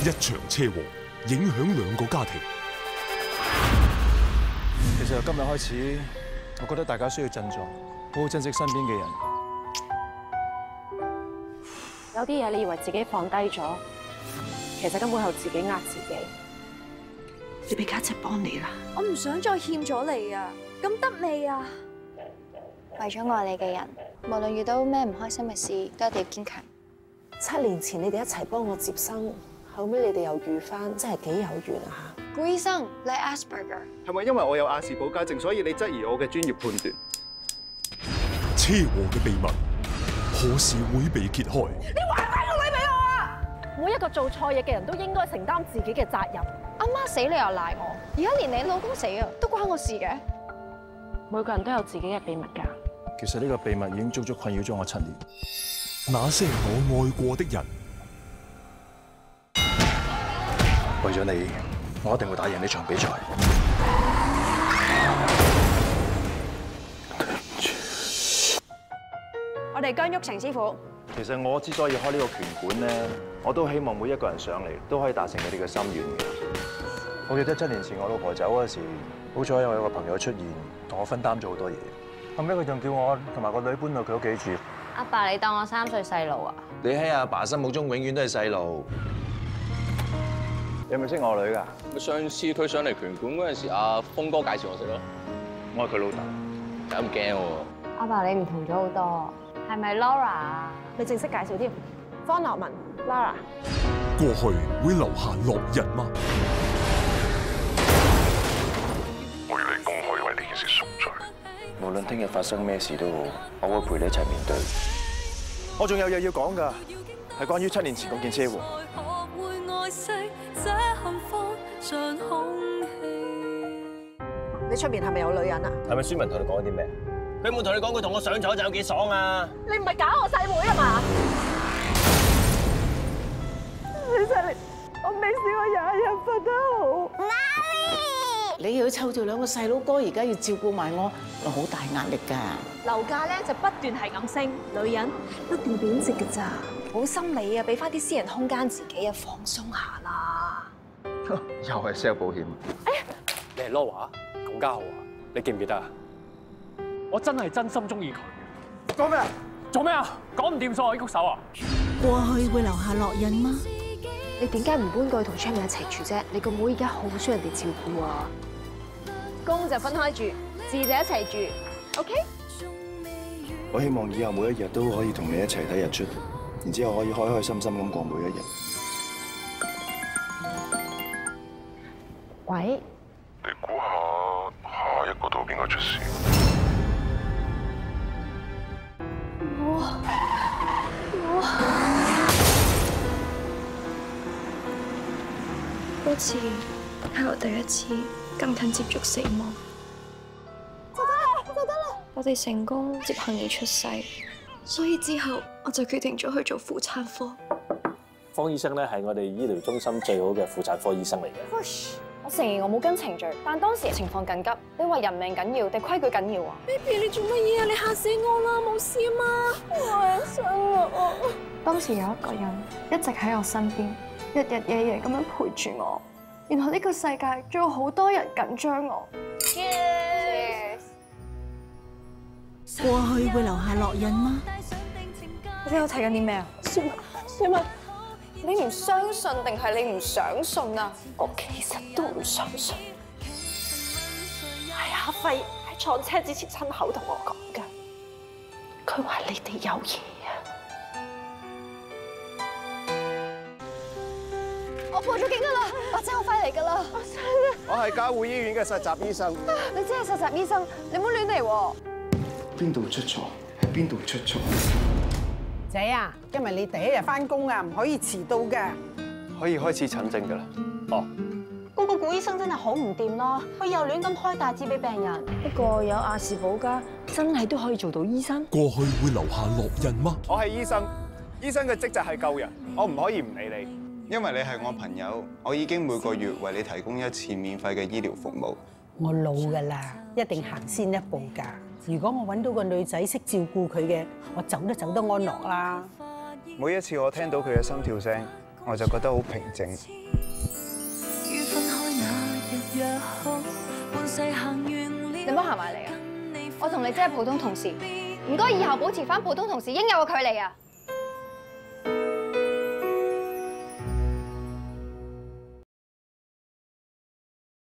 一場車禍影響兩個家庭。其實由今日開始，我覺得大家需要振作，好好珍惜身邊嘅人。有啲嘢你以為自己放低咗，其實根本係自己呃自己。你俾家姐幫你啦，我唔想再欠咗你啊！咁得未啊？為咗愛你嘅人，無論遇到咩唔開心嘅事，都一定要堅強。七年前你哋一齊幫我接生，後尾你哋又遇翻，真係幾有緣啊顧醫生，你係 Asperger，係咪因為我有亞氏保加症，所以你質疑我嘅專業判斷？車禍嘅秘密何時會被揭開？每一個做錯嘢嘅人都應該承擔自己嘅責任。阿媽死你又賴我，而家連你老公死啊都關我事嘅。每個人都有自己嘅秘密㗎。其實呢個秘密已經足足困擾咗我七年。那些我愛過的人，為咗你，我一定會打贏呢場比賽。我哋姜玉成師傅，其實我之所以開呢個拳館咧，我都希望每一個人上嚟都可以達成佢哋嘅心愿嘅。我記得七年前我老婆走嗰時，好彩我有個朋友出現，同我分擔咗好多嘢。後尾佢仲叫我同埋個女搬到佢屋企住。阿爸，你當我三歲細路啊？你喺阿爸心目中永遠都係細路。你係咪識我女㗎？上次佢上嚟拳館嗰陣時，阿峰哥介紹我識咯，我係佢老豆。咁驚喎。阿爸，你唔同咗好多，係咪 Laura 啊？你正式介紹添，方樂文，Laura。過去會留下烙印嗎？我要你公開為呢件事贖罪。無論聽日發生咩事都好，我會陪你一齊面對。我仲有嘢要講㗎，係關於七年前嗰件車禍。你出面係咪有女人啊？係咪書文同你講啲咩？佢有冇同你講佢同我上床就有幾爽啊？你唔係搞我細妹啊嘛？其實你我未試過有一日瞓得好。你又要湊住兩個細佬哥，而家要照顧埋我，我好大壓力㗎。樓價咧就不斷係咁升，女人不斷貶值㗎咋，好心理啊，俾翻啲私人空間自己啊，放鬆下啦。又係 sell 保險。你係 Laura 咁家豪啊？你記唔記得啊？我真係真心中意佢。講咩啊？做咩啊？講唔掂數我喐手啊！過去會留下烙印嗎？你點解唔搬過去同 Chammy 一齊住啫？你個妹而家好需要人哋照顧啊！公就分開住，字就一齊住，OK？我希望以後每一日都可以同你一齊睇日出，然之後可以開開心心咁過每一日。喂，你估下下一個到邊個出事？我我嗰次係我第一次咁近接觸死亡。就得啦，就得啦！我哋成功接幸兒出世，所以之後我就決定咗去做婦產科。方醫生咧係我哋醫療中心最好嘅婦產科醫生嚟嘅。我承認我冇跟程序，但當時情況緊急，你話人命緊要定規矩緊要啊？Baby，你做乜嘢啊？你嚇死我啦！冇事啊嘛？我係想我！當時有一個人一直喺我身邊，日日夜夜咁樣陪住我。原來呢個世界仲有好多人緊張我。Cheers！過去會留下烙印嗎？你喺度睇緊啲咩啊？小文，小文，你唔相信定係你唔想信啊？我其實都唔相信。係阿輝喺撞車之前親口同我講㗎，佢話你哋有嘢啊！我報咗警噶啦，我真係快嚟噶啦！我係嘉湖醫院嘅實習醫生。你真係實習醫生，你唔好亂嚟喎！邊度出錯？喺邊度出錯？仔啊，今日你第一日翻工啊，唔可以遲到㗎。可以開始診症㗎啦。哦，嗰個古醫生真係好唔掂咯，佢又亂咁開大支俾病人。不過有亞氏保加，真係都可以做到醫生。過去會留下烙印嗎？我係醫生，醫生嘅職責係救人，我唔可以唔理你。因為你係我朋友，我已經每個月為你提供一次免費嘅醫療服務。我老噶啦，一定行先一步噶。如果我揾到个女仔识照顾佢嘅，我走都走得安乐啦。每一次我听到佢嘅心跳声，我就觉得好平静。你唔好行埋嚟啊！我同你真系普通同事，唔该以后保持翻普通同事应有嘅距离啊！